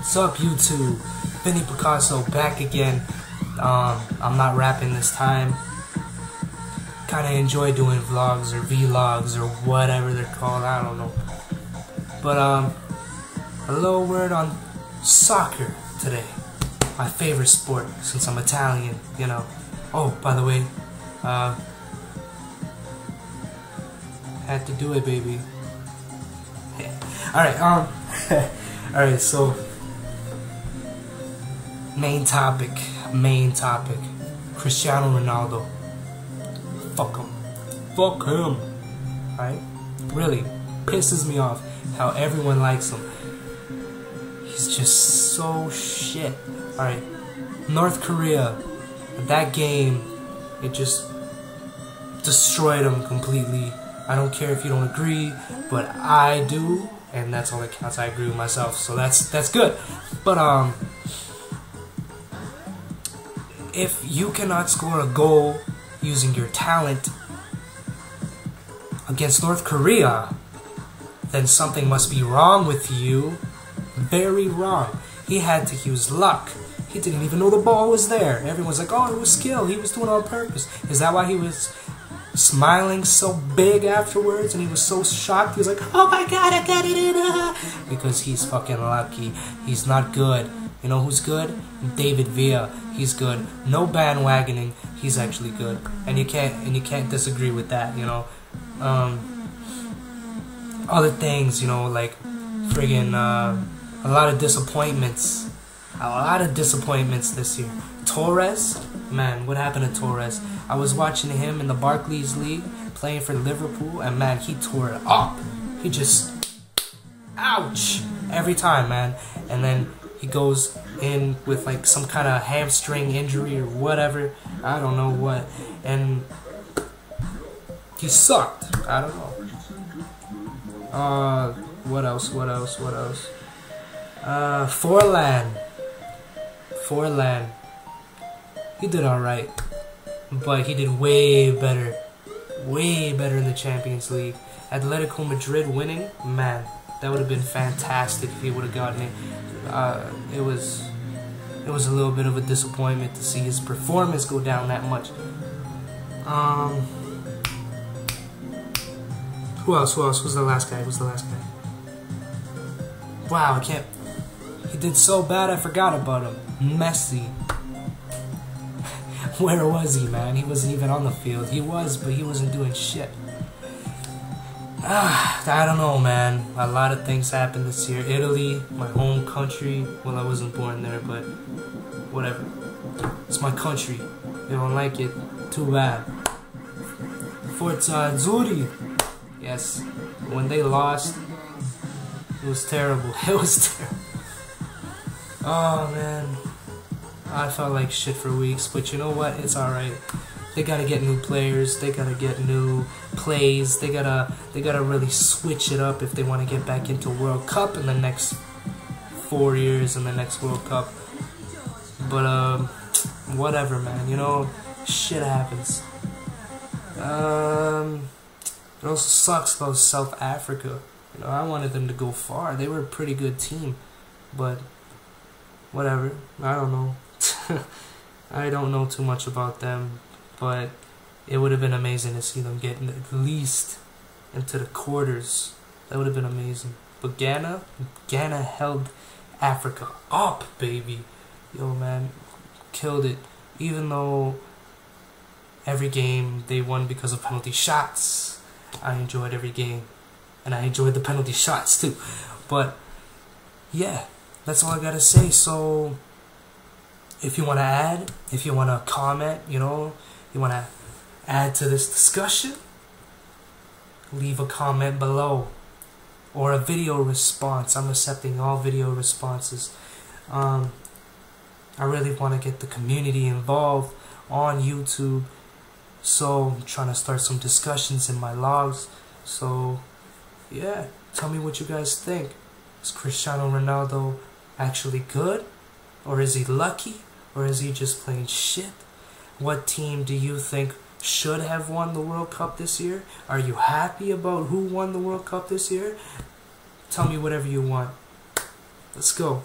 What's up, YouTube? Vinny Picasso back again. Um, I'm not rapping this time. Kind of enjoy doing vlogs or vlogs or whatever they're called. I don't know. But um, a little word on soccer today. My favorite sport since I'm Italian. You know. Oh, by the way, uh, had to do it, baby. All right. Um. all right. So main topic, main topic. Cristiano Ronaldo. Fuck him. Fuck him. Right? Really pisses me off how everyone likes him. He's just so shit. Alright. North Korea. That game, it just destroyed him completely. I don't care if you don't agree, but I do, and that's all that counts. I agree with myself, so that's that's good. But um if you cannot score a goal using your talent against North Korea, then something must be wrong with you. Very wrong. He had to use luck. He didn't even know the ball was there. Everyone's like, oh, it was skill. He was doing it on purpose. Is that why he was smiling so big afterwards and he was so shocked? He was like, oh my god, I got it in. Uh, because he's fucking lucky. He's not good. You know who's good? David Villa. He's good. No bandwagoning. He's actually good, and you can't and you can't disagree with that. You know, um, other things. You know, like friggin' uh, a lot of disappointments. A lot of disappointments this year. Torres, man, what happened to Torres? I was watching him in the Barclays League playing for Liverpool, and man, he tore it up. He just, ouch, every time, man. And then he goes in with like some kind of hamstring injury or whatever. I don't know what. And he sucked. I don't know. Uh, what else? What else? What else? Uh, Forlan. Forlan. He did alright. But he did way better. Way better in the Champions League. Atletico Madrid winning? Man, that would have been fantastic if he would have gotten it. Uh, it was it was a little bit of a disappointment to see his performance go down that much. Um, who else? Who else? Who's the last guy? Who's the last guy? Wow, I can't. He did so bad, I forgot about him. Messi. Where was he, man? He wasn't even on the field. He was, but he wasn't doing shit. Ah, I don't know, man. A lot of things happened this year. Italy, my home country. Well, I wasn't born there, but whatever. It's my country. You don't like it? Too bad. Forza Azzurri. Yes. When they lost, it was terrible. It was terrible. Oh, man. I felt like shit for weeks, but you know what? It's alright. They gotta get new players. They gotta get new plays. They gotta they gotta really switch it up if they want to get back into World Cup in the next four years in the next World Cup. But um, whatever, man. You know, shit happens. Um, it also sucks about South Africa. You know, I wanted them to go far. They were a pretty good team, but whatever. I don't know. I don't know too much about them but it would have been amazing to see them get at least into the quarters. That would have been amazing. But Ghana, Ghana held Africa up, baby. Yo, man, killed it. Even though every game they won because of penalty shots, I enjoyed every game, and I enjoyed the penalty shots too. But yeah, that's all I gotta say. So if you want to add, if you want to comment, you know, you want to add to this discussion, leave a comment below or a video response. I'm accepting all video responses. Um, I really want to get the community involved on YouTube. So I'm trying to start some discussions in my logs. So yeah, tell me what you guys think. Is Cristiano Ronaldo actually good? Or is he lucky? Or is he just playing shit? What team do you think should have won the World Cup this year? Are you happy about who won the World Cup this year? Tell me whatever you want. Let's go.